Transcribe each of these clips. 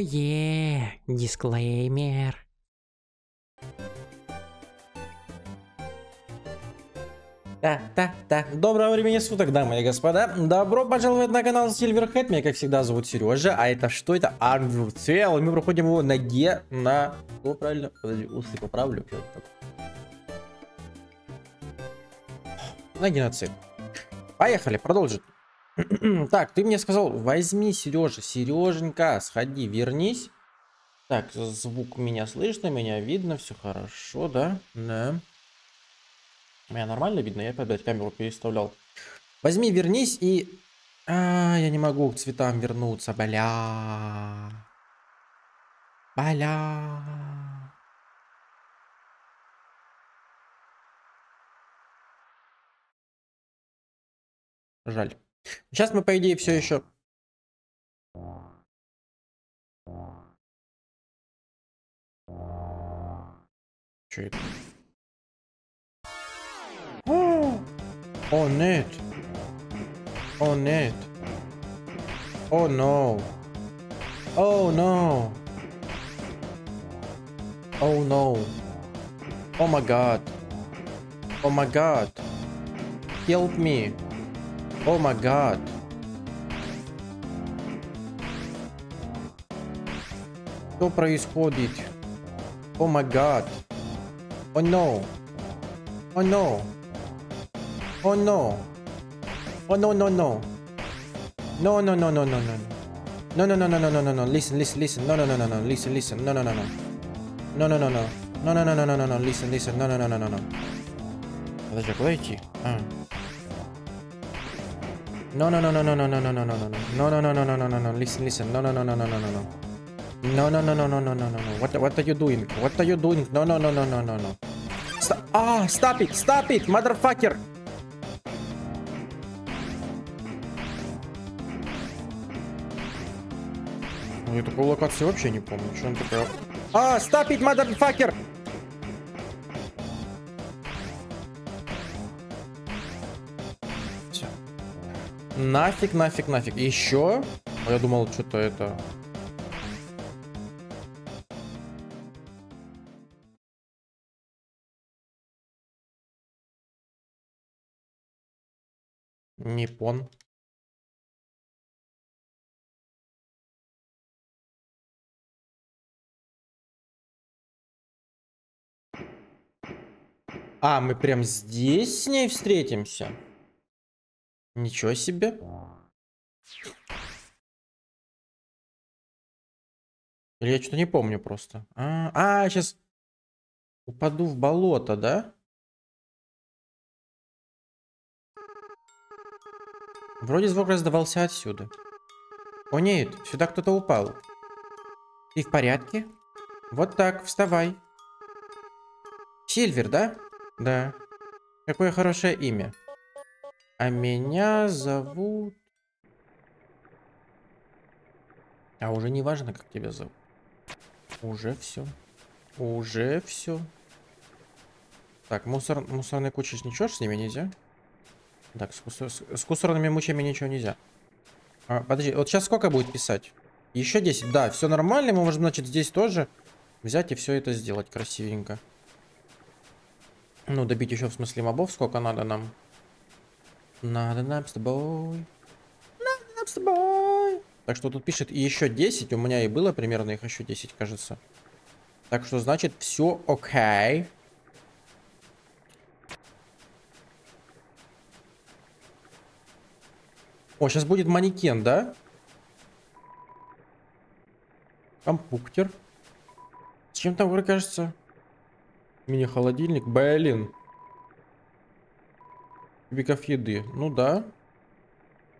Ое, дисклеймер. Так, так, так. Доброго времени суток, дамы и господа. Добро пожаловать на канал Silverhead. Меня, как всегда, зовут Сережа. А это что? Это. И мы проходим его на Ге на... О, правильно? Подожди, усы поправлю. На геноцид. Поехали, продолжим. так, ты мне сказал, возьми, Сережа, Сереженька, сходи, вернись. Так, звук меня слышно, меня видно, все хорошо, да? Да. Меня нормально видно? Я опять камеру переставлял. Возьми, вернись и... А, я не могу к цветам вернуться, бля. Бля. Жаль. Сейчас мы, по идее, все еще... Че это? О, О нет! О нет! О no! О no! О no! О май гад! О май гад! Help me! Oh, my God. Что происходит? Oh, my God. Oh, no. Oh, no. Oh no. Oh no no no. No no no no no no. No no no no no no no no. Listen listen listen. No no no no no. Listen listen. No no no no. No no no no. No no no no no no no. Listen listen. No no no no no no. Подожди, куда идти? А. No no no no no no no no no no no no no no no no no no no listen listen no no no no no no no no no no no no no no no no no what what are you doing what are you doing no no no no no no no stop ah stop it stop it motherfucker Ну, я такой локации вообще не помню. Что он такое? А, stop it, motherfucker! Нафиг, нафиг, нафиг. Еще? А я думал, что-то это... Не пон. А, мы прям здесь с ней встретимся? Ничего себе. Или я что-то не помню просто. А, а, сейчас упаду в болото, да? Вроде звук раздавался отсюда. О нет, сюда кто-то упал. Ты в порядке? Вот так, вставай. Сильвер, да? Да. Какое хорошее имя. А меня зовут... А уже не важно, как тебя зовут. Уже все. Уже все. Так, мусор, мусорные кучи ничего с ними нельзя? Так, с, с, с кусорными мучами ничего нельзя. А, подожди, вот сейчас сколько будет писать? Еще 10. Да, все нормально. Мы можем, значит, здесь тоже взять и все это сделать красивенько. Ну, добить еще в смысле мобов сколько надо нам? Надо нам с тобой. Надо нам с тобой. Так что тут пишет еще 10. У меня и было примерно их еще 10, кажется. Так что значит все окей. О, сейчас будет манекен, да? Компуктер. Зачем там, говорю, кажется? Мини-холодильник. Блин. Кубиков еды. Ну да.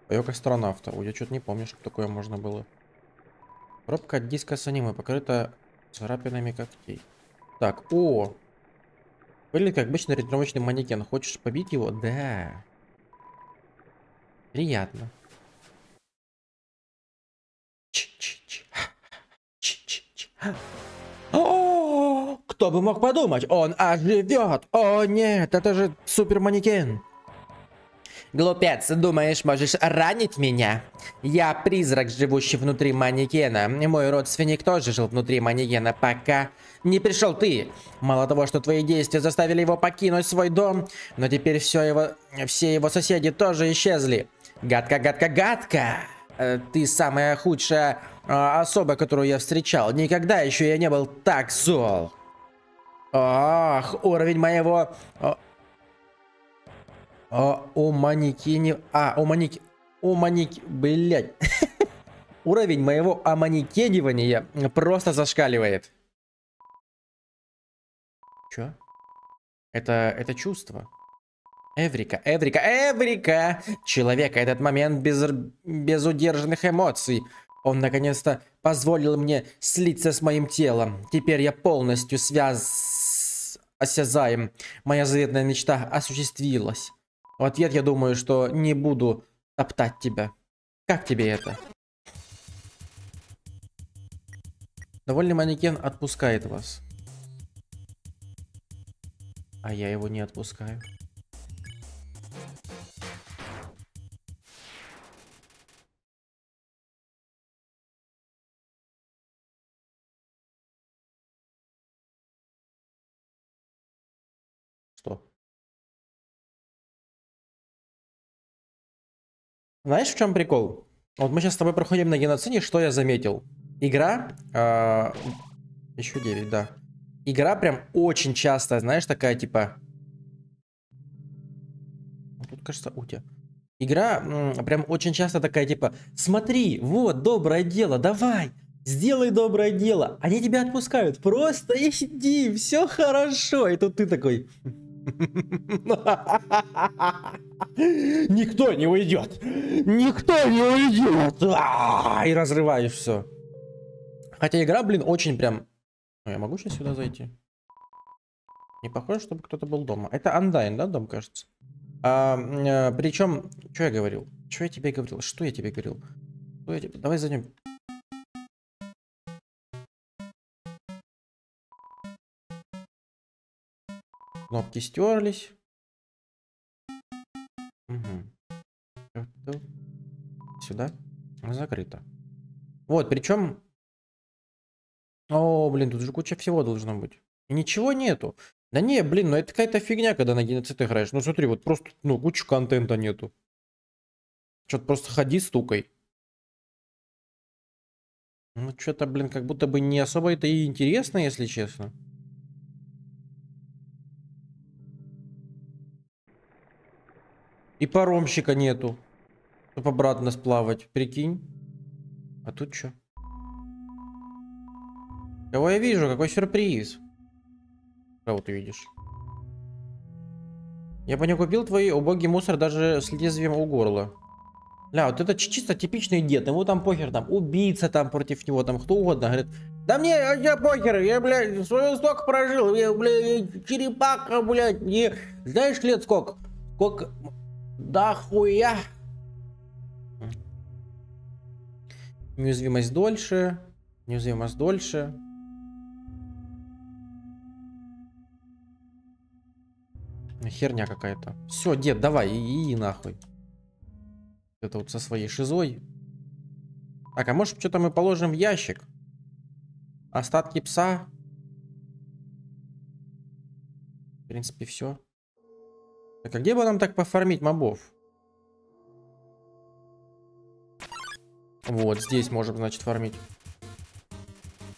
Паёк астронавта. Ой, я что-то не помню, что такое можно было. Пробка от диска с аниме покрыта царапинами когтей. Так, о! Выглядит как обычный тренировочный манекен. Хочешь побить его? Да. Приятно. -ч. Кто бы мог подумать, он оживет. О нет, это же супер манекен. Глупец, думаешь, можешь ранить меня? Я призрак, живущий внутри манекена. Мой родственник тоже жил внутри манекена, пока не пришел ты. Мало того, что твои действия заставили его покинуть свой дом, но теперь все его, все его соседи тоже исчезли. Гадко, гадко, гадко. Э, Ты самая худшая э, особа, которую я встречал. Никогда еще я не был так зол. Ах, уровень моего... а, о манекене... А, о манеке... О манеке... Блядь. Уровень моего оманекенивания просто зашкаливает. Чё? Это... Это чувство. Эврика, Эврика, Эврика! Человека этот момент без, без удержанных эмоций. Он наконец-то позволил мне слиться с моим телом. Теперь я полностью связ... осязаем. Моя заветная мечта осуществилась. В ответ я думаю, что не буду топтать тебя. Как тебе это? Довольный манекен отпускает вас. А я его не отпускаю. Что? Знаешь, в чем прикол? Вот мы сейчас с тобой проходим на геноциде, что я заметил? Игра... а, еще 9, да. Игра прям очень часто, знаешь, такая типа... Вот Тут, кажется, у тебя. Игра прям очень часто такая типа... Смотри, вот, доброе дело, давай, сделай доброе дело. Они тебя отпускают, просто иди, все хорошо. И тут ты такой... Никто не уйдет! Никто не уйдет! А, И разрываешь все. Хотя игра, блин, очень прям... Ну, я могу сейчас сюда зайти? Не похоже, чтобы кто-то был дома. Это Undyne, да, дом, кажется? А, причем, что я говорил? Что я тебе говорил? Что я тебе говорил? Я тебе... Давай зайдем. Кнопки стерлись. Угу. Сюда. Закрыто. Вот, причем... О, блин, тут же куча всего должно быть. Ничего нету. Да не, блин, ну это какая-то фигня, когда на геноцид играешь. Ну смотри, вот просто, ну, куча контента нету. Что-то просто ходи, стукай. Ну, что-то, блин, как будто бы не особо это и интересно, если честно. И паромщика нету. Чтобы обратно сплавать. Прикинь. А тут что? Кого я вижу? Какой сюрприз? Кого ты видишь? Я бы не купил твой убогий мусор даже с лезвием у горла. Ля, вот это чисто типичный дед. Ему там похер, там убийца там против него, там кто угодно. Говорит, да мне, я похер, я, блядь, свою столько прожил. Я, блядь, черепаха, блядь. Не... Знаешь лет сколько? Сколько... Да хуя. Неуязвимость дольше. Неуязвимость дольше. Херня какая-то. Все, дед, давай, и, и нахуй. Это вот со своей шизой. Так, а может что-то мы положим в ящик? Остатки пса. В принципе, все. Так, а где бы нам так пофармить мобов? Вот, здесь можем, значит, фармить.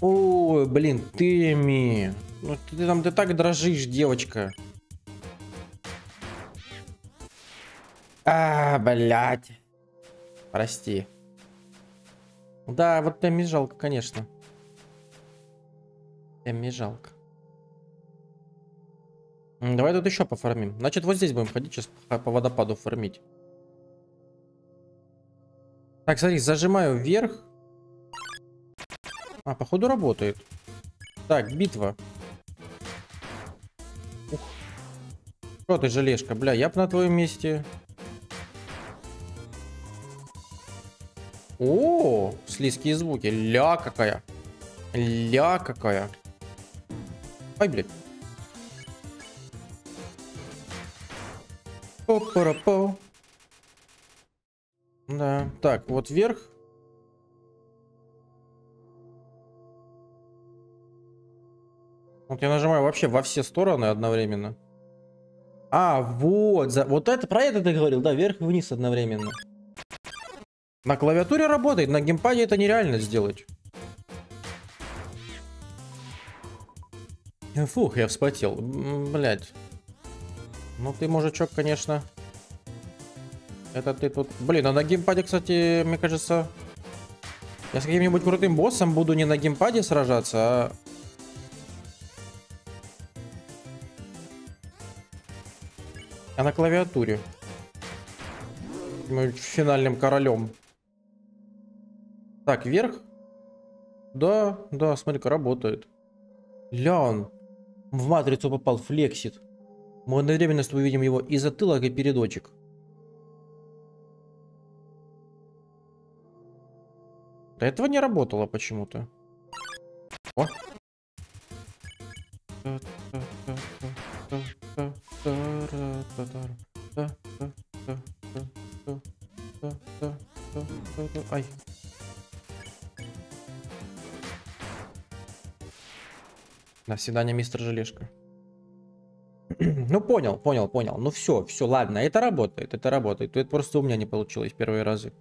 Ой, блин, Тэмми. Ну ты там, ты так дрожишь, девочка. А, блядь. Прости. Да, вот Тэмми жалко, конечно. Тэмми жалко. Давай тут еще пофармим. Значит, вот здесь будем ходить сейчас по водопаду фармить. Так, смотри, зажимаю вверх. А, походу работает. Так, битва. Ух. Что ты, желешка, бля, я бы на твоем месте... О, слизкие звуки. Ля какая. Ля какая. Ай, блядь. По-пара-по. Да, так, вот вверх. Вот я нажимаю вообще во все стороны одновременно. А, вот, за, вот это, про это ты говорил, да, вверх и вниз одновременно. На клавиатуре работает, на геймпаде это нереально сделать. Фух, я вспотел. Блять. Ну ты, мужичок, конечно. Это ты тут... Блин, а на геймпаде, кстати, мне кажется... Я с каким-нибудь крутым боссом буду не на геймпаде сражаться, а... А на клавиатуре. Мы финальным королем. Так, вверх. Да, да, смотри-ка, работает. Ля, он в матрицу попал, флексит. Мы одновременно с тобой видим его и затылок, и передочек. До этого не работало почему-то. О! Ай. До свидания, мистер Желешка. Ну, понял, понял, понял. Ну, все, все, ладно, это работает, это работает. Это просто у меня не получилось первые разы.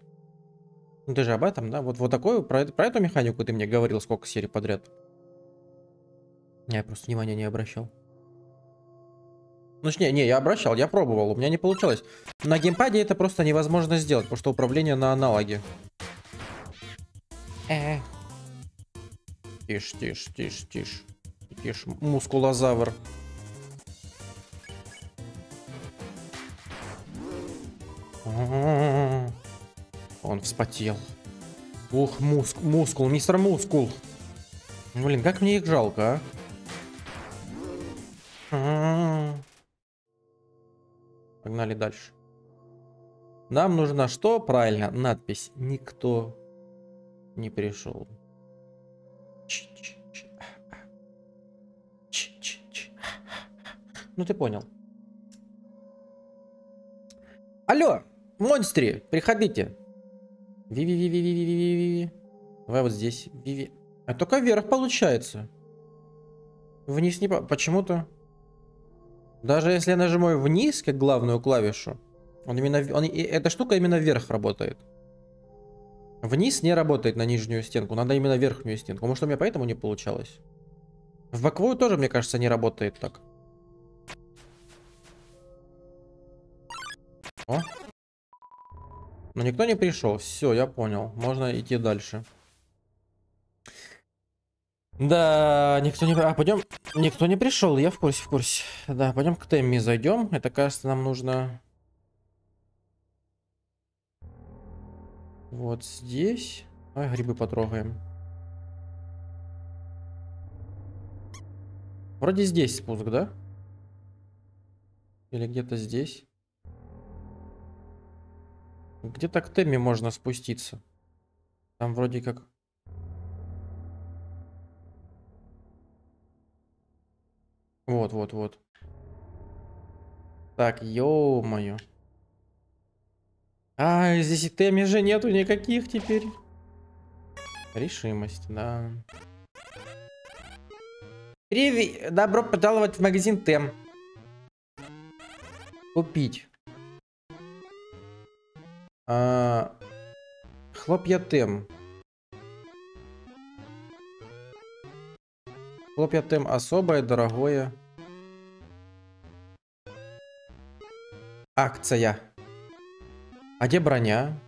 Ну, ты же об этом, да? Вот, вот такую, про, про эту механику ты мне говорил сколько серий подряд. Я просто внимания не обращал. Ну, не, не, я обращал, я пробовал, у меня не получалось. На геймпаде это просто невозможно сделать, потому что управление на аналоге. Э. Тише, тише, тише, тише. Тише, мускулозавр. Он вспотел. Ух, муск, мускул, мистер мускул. Блин, как мне их жалко, а? Погнали дальше. Нам нужна что? Правильно, надпись. Никто не пришел. Ну ты понял. Алло, монстри, приходите. Ви-ви-ви-ви-ви-ви-ви-ви. Давай вот здесь. Ви-ви. А только вверх получается. Вниз не... Почему-то... Даже если я нажимаю вниз, как главную клавишу, он именно... Он... Эта штука именно вверх работает. Вниз не работает на нижнюю стенку, надо именно верхнюю стенку. Может, у меня поэтому не получалось? В боковую тоже, мне кажется, не работает так. О. Но никто не пришел. Все, я понял. Можно идти дальше. Да, никто не... А, пойдем... Никто не пришел, я в курсе, в курсе. Да, пойдем к Темми зайдем. Это, кажется, нам нужно... Вот здесь. Давай грибы потрогаем. Вроде здесь спуск, да? Или где-то здесь? Где-то к Темме можно спуститься. Там вроде как... Вот, вот, вот. Так, ё-моё. А, здесь и Теми же нету никаких теперь. Решимость, да. Привет! Добро пожаловать в магазин Тем. Купить. А, хлопья Тем. Хлопья Тем особое, дорогое. Акция. А где броня?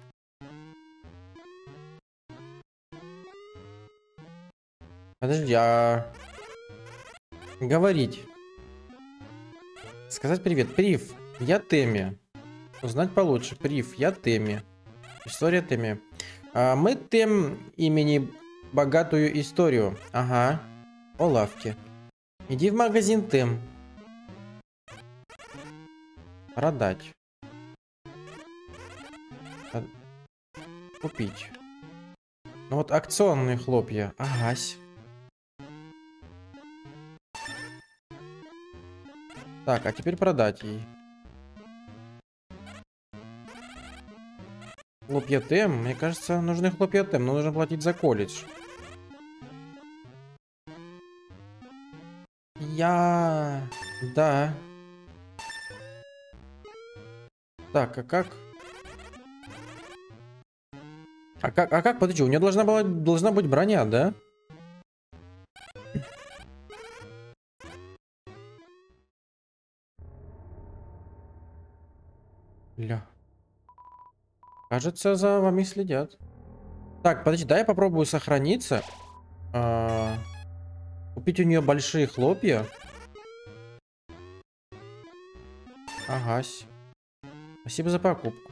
Подожди, а... Говорить. Сказать привет. Прив, я Теми. Узнать получше. Прив, я Теми. История Теми. А, мы Тем имени богатую историю. Ага. О лавке. Иди в магазин Тем. Продать. Купить. Ну вот акционные хлопья. Агась. Так, а теперь продать ей. Хлопья тем. Мне кажется, нужны хлопья тем, но нужно платить за колледж. Я... Да. Так, а как? А как, а как, подожди, у нее должна была, должна быть броня, да? Ля. Кажется, за вами следят. Так, подожди, дай я попробую сохраниться. А, купить у нее большие хлопья. Агась. Спасибо за покупку.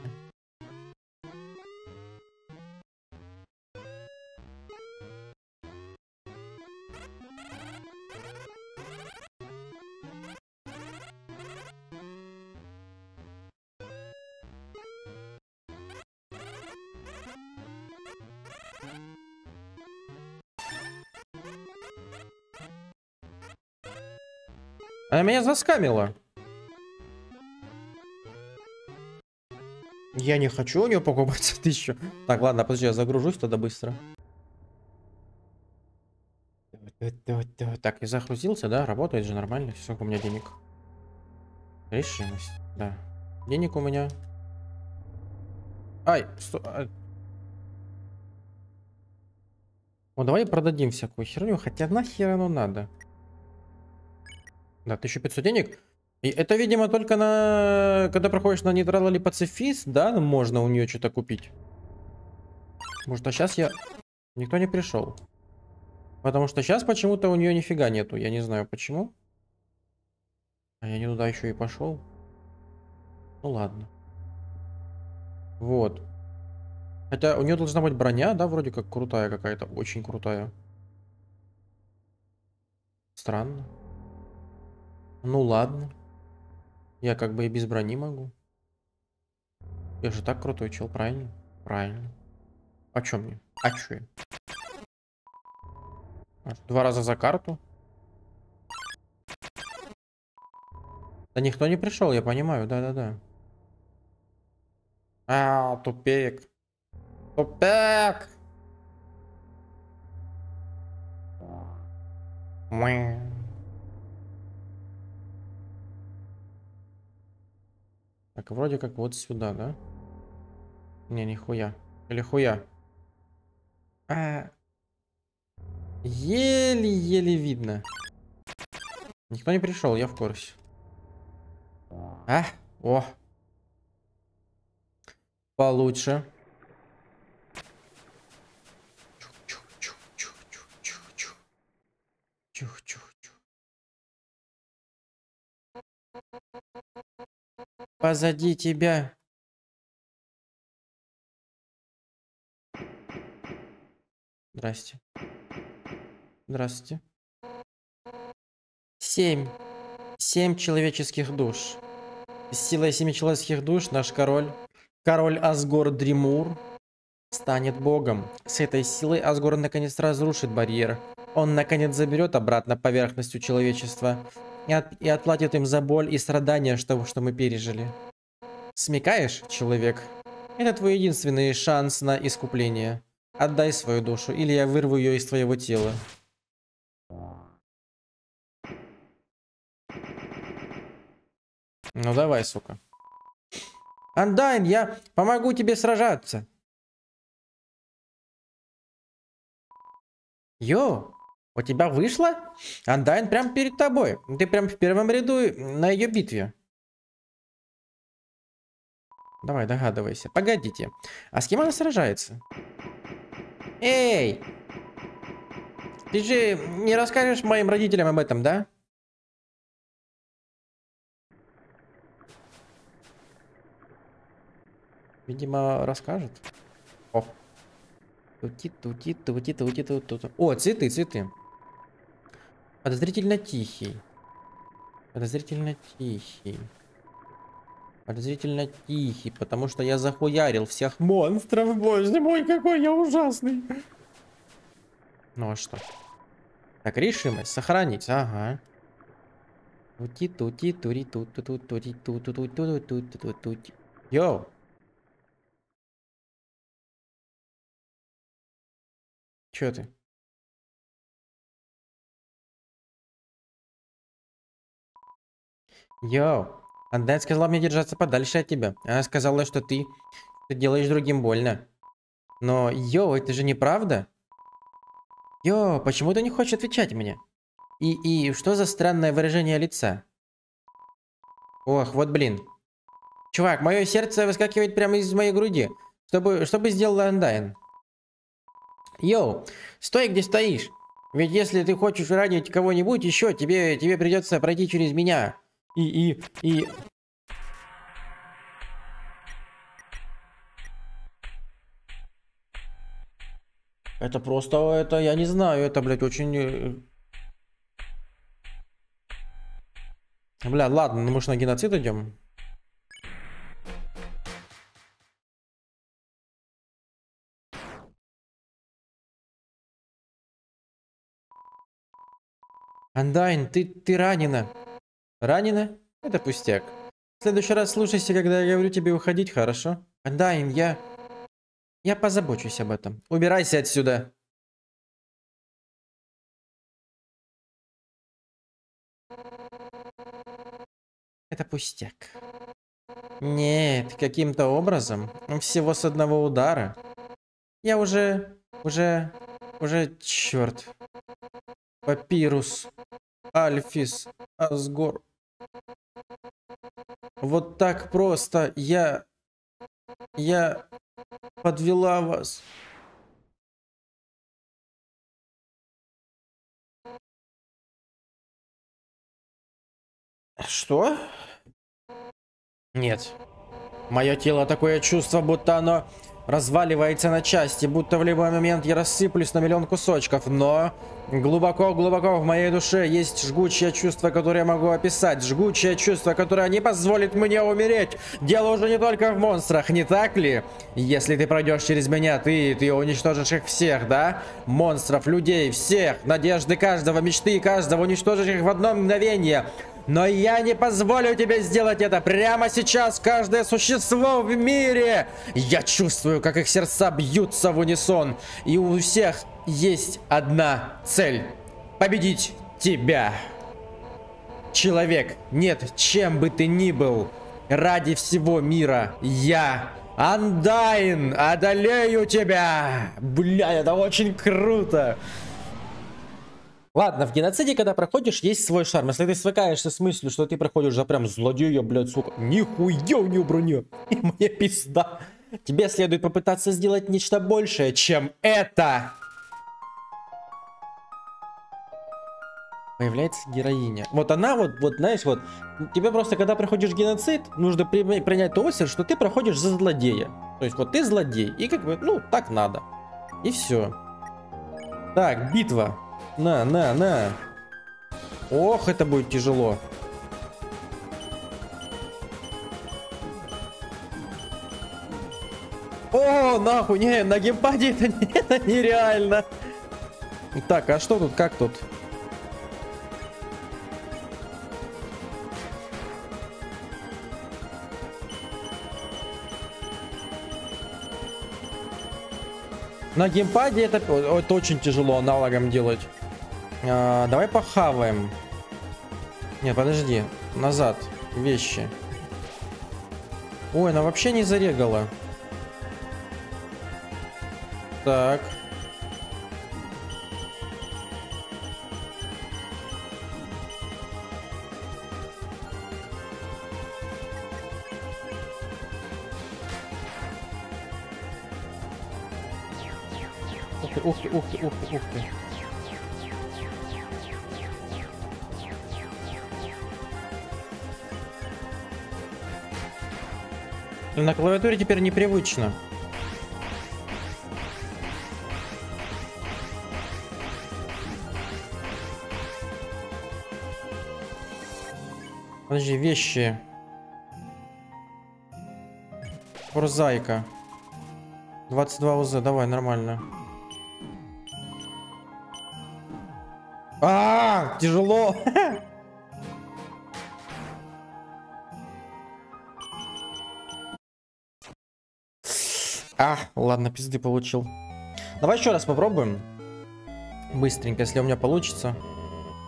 Меня заскамила. Я не хочу у нее покупать тысячу. Так, ладно, подожди, я загружусь тогда быстро. Так, я загрузился, да? Работает же нормально. Сколько у меня денег? Решимость, да. Денег у меня... Ай, сто... О, давай продадим всякую херню, хотя нахер оно надо. Да, 1500 денег. И это, видимо, только на... Когда проходишь на нейтрал или пацифист, да, можно у нее что-то купить. Может, а сейчас я... Никто не пришел. Потому что сейчас почему-то у нее нифига нету. Я не знаю почему. А я не туда еще и пошел. Ну ладно. Вот. Хотя у нее должна быть броня, да, вроде как крутая какая-то. Очень крутая. Странно. Ну ладно. Я как бы и без брони могу. Я же так крутой чел, правильно? Правильно. А чё мне? А чё я? Два раза за карту? Да никто не пришел, я понимаю, да-да-да. А, тупик. Тупик! Мяу. Так, вроде как вот сюда, да? Не, нихуя. Или хуя? А, Еле-еле видно. Никто не пришел, я в курсе. А? О. Получше. Позади тебя. Здрасте. Здравствуйте. Семь. Семь человеческих душ. С силой семи человеческих душ наш король, король Асгор Дримур, станет богом. С этой силой Асгор наконец разрушит барьер. Он наконец заберет обратно поверхностью человечества и, от, и отплатит им за боль и страдания, что, что мы пережили. Смекаешь, человек? Это твой единственный шанс на искупление. Отдай свою душу, или я вырву ее из твоего тела. Ну давай, сука. Андайн, я помогу тебе сражаться. Йо, у тебя вышло? Андайн прям перед тобой. Ты прям в первом ряду на ее битве. Давай, догадывайся. Погодите. А с кем она сражается? Эй! Ты же не расскажешь моим родителям об этом, да? Видимо, расскажет. О. Тути, тути, тути, тути, тути. О, цветы, цветы. Подозрительно тихий. Подозрительно тихий. Подозрительно тихий, потому что я захуярил всех монстров. Боже мой, какой я ужасный. Ну а что? Так, решимость. Сохранить. Ага. Тути тути тури ту ту ту тури ту ту ту ту ту ту ту ту Yo. Чё ты? Yo, Андайн сказала мне держаться подальше от тебя. Она сказала, что ты, ты делаешь другим больно. Но, yo, это же неправда. Yo, почему ты не хочешь отвечать мне? И, и, что за странное выражение лица? Ох, вот блин. Чувак, мое сердце выскакивает прямо из моей груди. Что бы сделала Андайн? Йоу, стой, где стоишь. Ведь если ты хочешь ранить кого-нибудь еще, тебе, тебе придется пройти через меня. И, и, и... Это просто, это, я не знаю, это, блядь, очень... э, Бля, ладно, ну мы же на геноцид идем. Андайн, ты, ты ранена. Ранена? Это пустяк. В следующий раз слушайся, когда я говорю тебе уходить, хорошо? Андайн, я... Я позабочусь об этом. Убирайся отсюда. Это пустяк. Нет, каким-то образом. Всего с одного удара. Я уже... Уже... Уже... Черт. Папирус. Альфис. Асгор. Вот так просто я... Я подвела вас. Что? Нет. Мое тело такое чувство, будто оно разваливается на части, будто в любой момент я рассыплюсь на миллион кусочков, но глубоко-глубоко в моей душе есть жгучее чувство, которое я могу описать, жгучее чувство, которое не позволит мне умереть. Дело уже не только в монстрах, не так ли? Если ты пройдешь через меня, ты, ты уничтожишь их всех, да? Монстров, людей, всех, надежды каждого, мечты каждого, уничтожишь их в одно мгновение. Но я не позволю тебе сделать это прямо сейчас, каждое существо в мире. Я чувствую, как их сердца бьются в унисон. И у всех есть одна цель. Победить тебя. Человек, нет, чем бы ты ни был, ради всего мира, я, Андайн, одолею тебя. Бля, это очень круто. Ладно, в геноциде, когда проходишь, есть свой шарм. Если ты свыкаешься с мыслью, что ты проходишь за прям злодея, блядь, сука, нихуя у нее броня. И мне пизда. Тебе следует попытаться сделать нечто большее, чем это. Появляется героиня. Вот она вот, вот, знаешь, вот, тебе просто, когда проходишь геноцид, нужно при, принять то мысль, что ты проходишь за злодея. То есть вот ты злодей, и как бы, ну, так надо. И все. Так, битва. На, на, на. Ох, это будет тяжело. О, нахуй, не, на геймпаде это, не, это нереально. Так, а что тут, как тут? На геймпаде это, это очень тяжело аналогом делать. А, давай похаваем. Не, подожди. Назад. Вещи. Ой, она вообще не зарегала. Так. Ух ты, ух ты, ух ты, ух ты, ух ты. На клавиатуре теперь непривычно. Подожди, вещи. Прозайка. 22 УЗ, давай, нормально. А, тяжело. А, ладно, пизды получил. Давай еще раз попробуем. Быстренько, если у меня получится.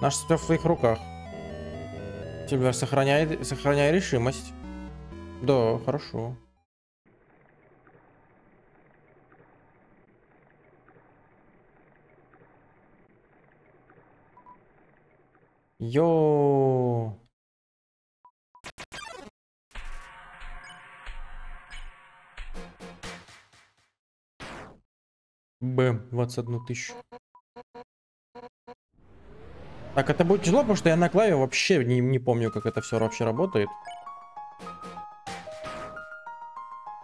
Наш все в твоих руках. Сильвер, сохраняй, сохраняй решимость. Да, хорошо. Йо. Бэм, 21 тысячу. Так, это будет тяжело, потому что я на клаве вообще не, не помню, как это все вообще работает.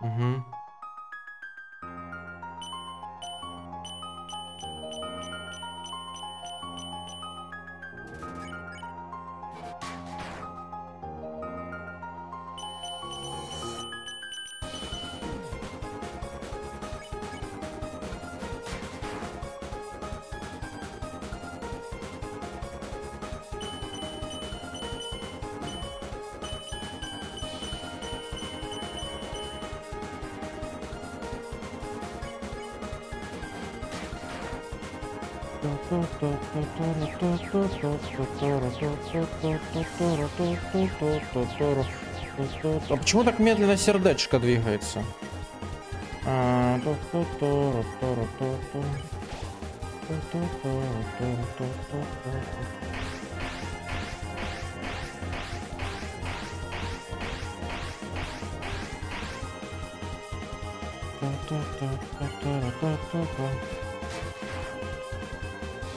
Угу. А почему так медленно сердечко двигается? А,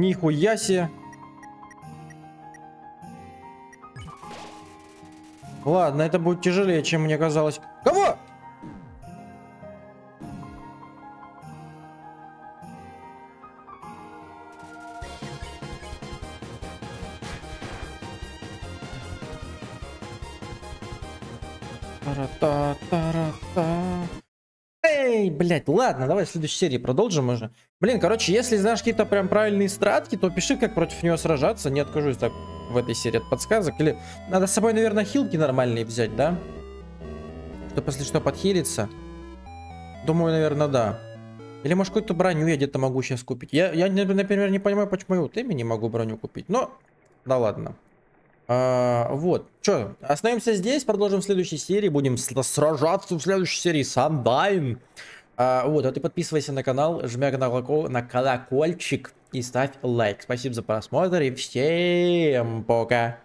Нихуя себе. Ладно, это будет тяжелее, чем мне казалось. Блядь, ладно, давай в следующей серии продолжим уже. Блин, короче, если знаешь какие-то прям правильные стратки, то пиши, как против него сражаться. Не откажусь так в этой серии от подсказок. Или надо с собой, наверное, хилки нормальные взять, да? Чтобы, если что, подхилиться. Думаю, наверное, да. Или, может, какую-то броню я где-то могу сейчас купить. Я, я, например, не понимаю, почему я вот ими не могу броню купить. Но, да ладно. А, вот. Что, остановимся здесь, продолжим в следующей серии. Будем сражаться в следующей серии с. А, вот, а ты подписывайся на канал, жми на, на колокольчик и ставь лайк. Спасибо за просмотр и всем пока.